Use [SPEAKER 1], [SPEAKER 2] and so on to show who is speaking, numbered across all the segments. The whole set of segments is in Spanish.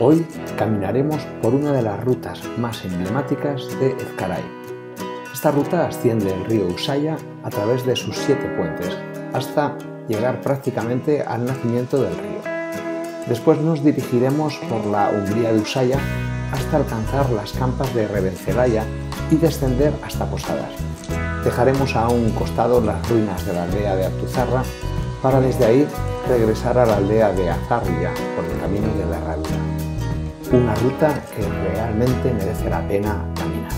[SPEAKER 1] Hoy caminaremos por una de las rutas más emblemáticas de Ezcaray. Esta ruta asciende el río Usaya a través de sus siete puentes hasta llegar prácticamente al nacimiento del río. Después nos dirigiremos por la Umbría de Usaya hasta alcanzar las campas de Revencelaya y descender hasta Posadas. Dejaremos a un costado las ruinas de la aldea de Altuzarra para desde ahí regresar a la aldea de Azarlia por el camino de la. Una ruta que realmente merece la pena caminar.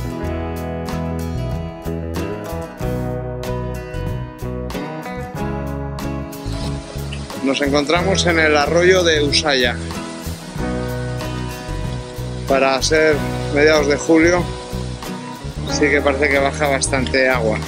[SPEAKER 2] Nos encontramos en el arroyo de Usaya. Para ser mediados de julio, sí que parece que baja bastante agua.